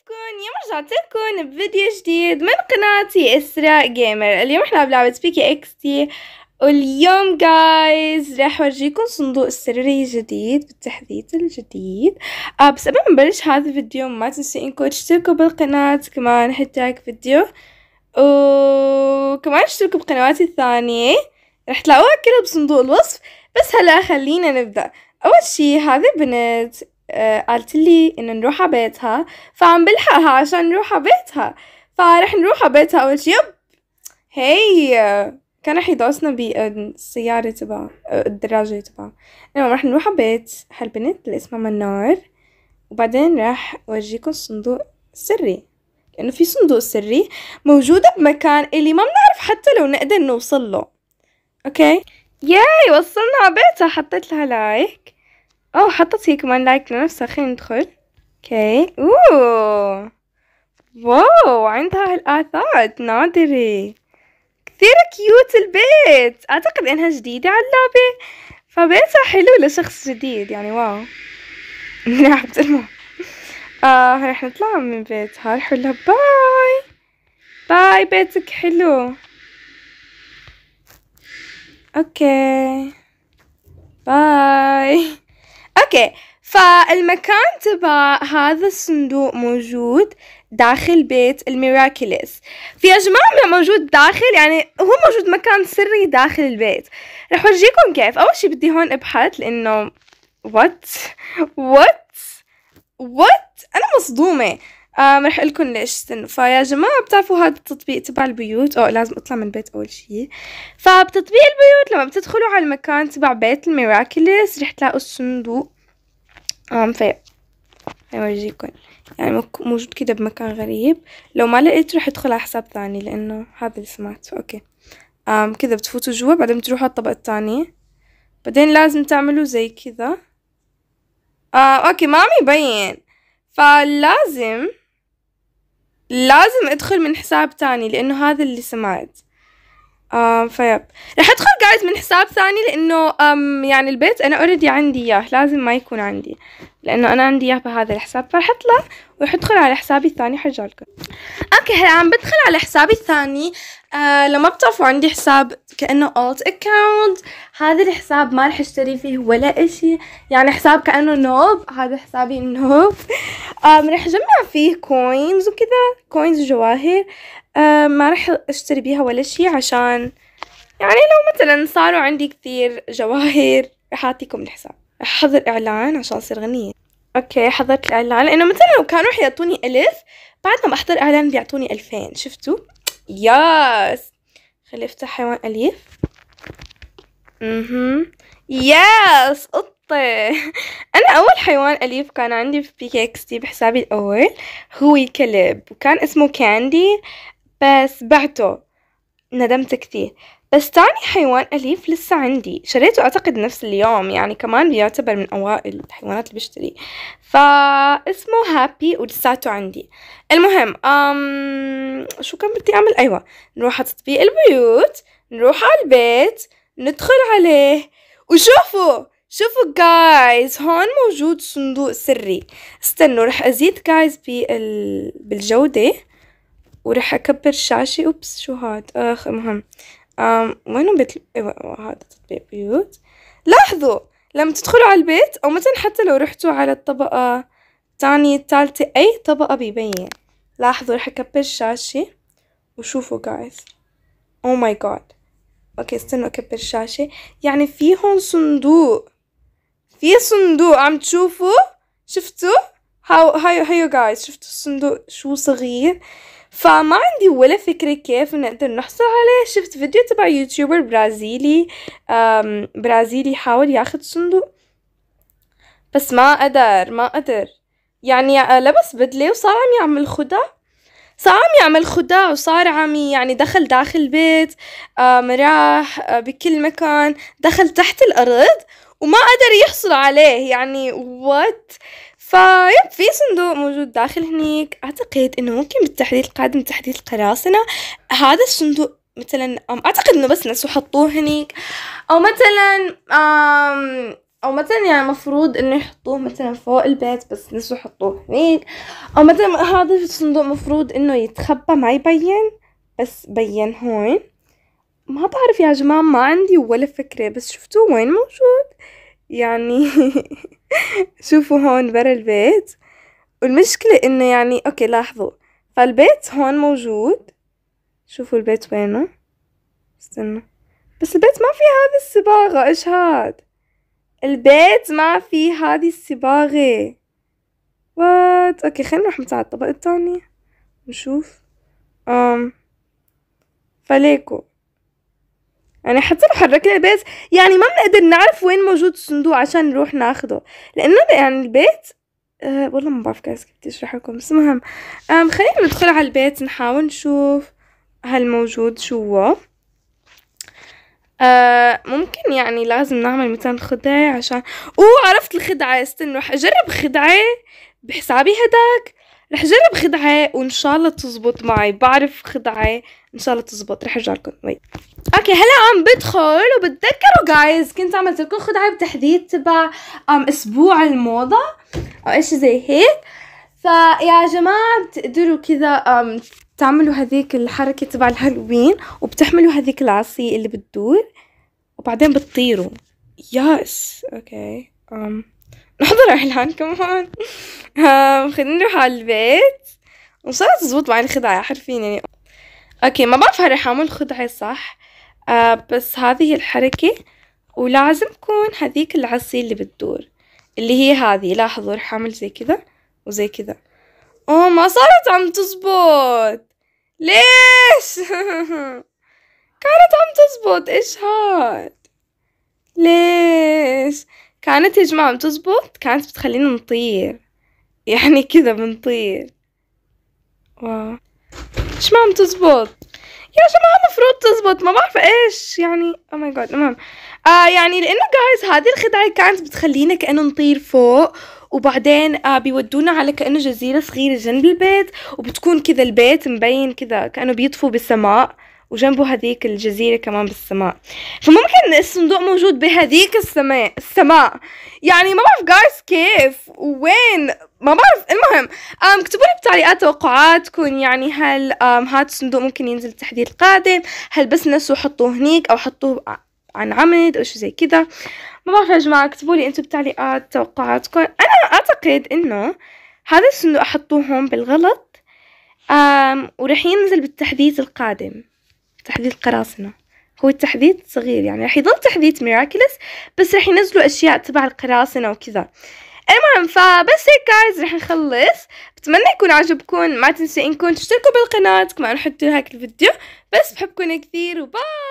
كيفكن اليوم رجعت لكم بفيديو جديد من قناتي إسراء Gamer اليوم إحنا بلعبة PK XD واليوم جايز راح أورجيكم صندوق سري جديد بالتحديث الجديد. آه بس قبل ما نبلش هذا الفيديو ما تنسوا إنكم تشتركوا بالقناة كمان هاشتاج فيديو. وكمان اشتركوا بقنواتي الثانية. رح تلاقوها كلها بصندوق الوصف. بس هلا خلينا نبدأ. أول شي هذه بنت. قالت لي إنه نروح على بيتها فعم بلحقها عشان نروح على بيتها. فرح نروح على بيتها. أول شي يب. هي كان رح يدوسنا بالسيارة آه، الدراجة تبعها المهم رح نروح على بيت هالبنت اللي اسمها منار وبعدين راح أورجيكم الصندوق السري لأنه في صندوق سري موجودة بمكان اللي ما بنعرف حتى لو نقدر نوصل له. Okay؟ ياي وصلنا على بيتها. حطيت لها لايك. اوه حطت هي كمان لايك لنفسها خلينا ندخل. Okay. أوه. Wow عندها هالآثات نادرة. كثير cute البيت. أعتقد إنها جديدة على اللعبة. فبيتها حلو لشخص جديد يعني wow. راح بتلمع آه رح نطلع من بيتها. رح لها bye. Bye بيتك حلو. Okay. Bye. Okay. فالمكان تبع هذا الصندوق موجود داخل بيت ال Miraculous في يا جماعة موجود داخل يعني هو موجود مكان سري داخل البيت. رح ورجيكم كيف. أول شي بدي هون أبحث لأنه what what What أنا مصدومة. آم رح لكم ليش استنوا. فيا جماعة بتعرفوا هذا التطبيق تبع البيوت؟ أو لازم أطلع من البيت أول شي. فبتطبيق البيوت لما بتدخلوا على المكان تبع بيت ال Miraculous رح تلاقوا الصندوق. آم في اورجيكم يعني موجود كده بمكان غريب. لو ما لقيت رح ادخل على حساب ثاني لأنه هذا اللي سمعت okay. آم كذا بتفوتوا جوا بعدين بتروحوا على الطبقة الثانية بعدين لازم تعملوا زي كذا. آه okay ما عم يبين. فلازم لازم ادخل من حساب تاني لأنه هذا اللي سمعت. آه فيب. رح ادخل جايز من حساب ثاني لأنه يعني البيت أنا already عندي إياه لازم ما يكون عندي. لأنه أنا عندي اياه بهذا الحساب فرح أطلع ورح أدخل على حسابي الثاني حرجع لكم okay هلا عم بدخل على حسابي الثاني. آه لما بتعرفوا عندي حساب كأنه alt account هذا الحساب ما رح أشتري فيه ولا إشي. يعني حساب كأنه noob هذا حسابي ال noob آم رح اجمع فيه coins وكذا coins وجواهر. آه ما رح أشتري بيها ولا شي عشان يعني لو مثلا صاروا عندي كثير جواهر رح أعطيكم الحساب. أحضر إعلان عشان أصير غنية. Okay حضرت الإعلان. لأنه مثلا لو كانوا رح يعطوني ألف بعد ما بحضر إعلان بيعطوني ألفين. شفتوا؟ Yes! خلي أفتح حيوان أليف. أها yes! قطة. أنا أول حيوان أليف كان عندي في PK XD بحسابي الأول هو كلب وكان اسمه كاندي بس بعته. ندمت كثير. بس تاني حيوان أليف لسه عندي. شريته أعتقد نفس اليوم يعني كمان بيعتبر من أوائل الحيوانات اللي بشتري. فاسمه هابي ولساته عندي. المهم أم شو كان بدي أعمل؟ أيوة نروح على تطبيق البيوت نروح على البيت ندخل عليه. وشوفوا شوفوا جايز هون موجود صندوق سري. استنوا رح أزيد جايز بال... بالجودة. ورح أكبر الشاشة أوبس شو هاد؟ أخ المهم. وينهم بيت أيوة هذا تطبيق بيوت. لاحظوا لما تدخلوا على البيت أو مثلا حتى لو رحتوا على الطبقة الثانية الثالثة أي طبقة بيبين. لاحظوا رح أكبر الشاشة وشوفوا guys oh my God okay استنوا أكبر الشاشة يعني في هون صندوق. في صندوق. عم تشوفوا؟ شفتوا؟ هاو هايو هايو guys شفتوا الصندوق؟ شو صغير؟ فما عندي ولا فكرة كيف نقدر نحصل عليه. شفت فيديو تبع YouTuber برازيلي برازيلي حاول ياخد صندوق. بس ما قدر ما قدر. يعني لبس بدلة وصار عم يعمل خدع صار عم يعمل خدع وصار عم يعني دخل داخل البيت راح بكل مكان. دخل تحت الأرض وما قدر يحصل عليه. يعني وات فيب في صندوق موجود داخل هنيك. أعتقد إنه ممكن بالتحديث القادم تحديث القراصنة هذا الصندوق مثلا أعتقد إنه بس نسوا حطوه هنيك. أو مثلا أو مثلا يعني مفروض إنه يحطوه مثلا فوق البيت بس نسوا يحطوه هنيك. أو مثلا هذا الصندوق مفروض إنه يتخبى ما يبين بس بين هون. ما بعرف يا جماعة ما عندي ولا فكرة بس شفتوه وين موجود؟ يعني شوفوا هون برا البيت. والمشكلة إنه يعني okay لاحظوا. فالبيت هون موجود. شوفوا البيت وينه. استنى بس البيت ما في هذه الصباغة إيش هاد؟ البيت ما في هذه الصباغة. what okay خلينا نروح على الطبقة الثانية نشوف. أم فليكو. يعني حتى لو حركنا البيت. يعني ما بنقدر نعرف وين موجود الصندوق عشان نروح ناخده. لأنه يعني البيت أه والله ما بعرف كيف بدي اشرح لكم بس المهم خلينا ندخل على البيت نحاول نشوف هل موجود جوا آه ممكن يعني لازم نعمل مثلا خدعة عشان اوه عرفت الخدعة استنى رح أجرب خدعة بحسابي هداك. رح أجرب خدعة وإن شاء الله تزبط معي بعرف خدعة. إن شاء الله تزبط. رح أرجع لكم. وي okay هلا عم بدخل وبتذكروا guys كنت عملت لكم خدعة بتحديد تبع أسبوع الموضة. أو اشي زي هيك. فيا جماعة بتقدروا كذا تعملوا هذيك الحركة تبع الهالوين وبتحملوا هذيك العصي اللي بتدور وبعدين بتطيروا. yes okay. أم نحضر اعلان كمان. خلينا نروح على البيت. الله تزبط معي الخدعة حرفيا يعني okay ما بعرف هل رح أعمل خدعة صح آه بس هذه الحركة ولازم تكون هذيك العصي اللي بتدور اللي هي هذه. لاحظوا رح أعمل زي كذا وزي كذا. أوه ما صارت عم تزبط. ليش؟ كانت عم تزبط. إيش هاد؟ ليش؟ كانت يا جماعة عم تزبط كانت بتخلينا نطير. يعني كذا بنطير. wow. إيش ما عم تزبط يا جماعة مفروض تزبط ما بعرف إيش يعني oh my God المهم. آه يعني لأنه guys هذه الخدعة كانت بتخلينا كأنه نطير فوق وبعدين آه بيودونا على كأنه جزيرة صغيرة جنب البيت وبتكون كذا البيت مبين كذا كأنه بيطفو بالسماء. وجنبه هذيك الجزيرة كمان بالسماء. فممكن الصندوق موجود بهذيك السماء السماء. يعني ما بعرف guys كيف وين ما بعرف. المهم um, اكتبوا لي بالتعليقات توقعاتكم. يعني هل هذا الصندوق ممكن ينزل التحديث القادم؟ هل بس نسوا حطوه هنيك أو حطوه عن عمد أو شي زي كذا؟ ما بعرف يا جماعة اكتبوا لي أنتم بالتعليقات توقعاتكم. أنا أعتقد إنه هذا الصندوق حطوه هون بالغلط ورح ينزل بالتحديث القادم. تحديث قراصنة. هو التحديث صغير يعني رح يضل تحديث ميراكلس بس رح ينزلوا أشياء تبع القراصنة وكذا. المهم فبس هيك جايز رح نخلص. بتمنى يكون عجبكم. ما تنسوا إنكم تشتركوا بالقناة كمان حطوا هيك الفيديو. بس بحبكم كثير وباي!